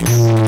Podcast.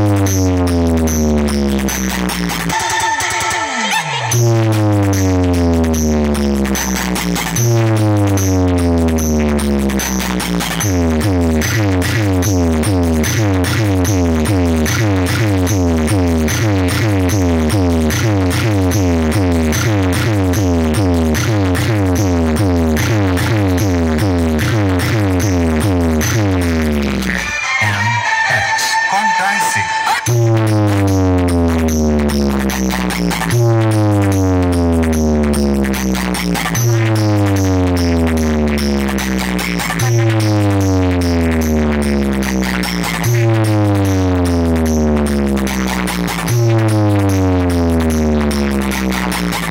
Thank you. Thank you.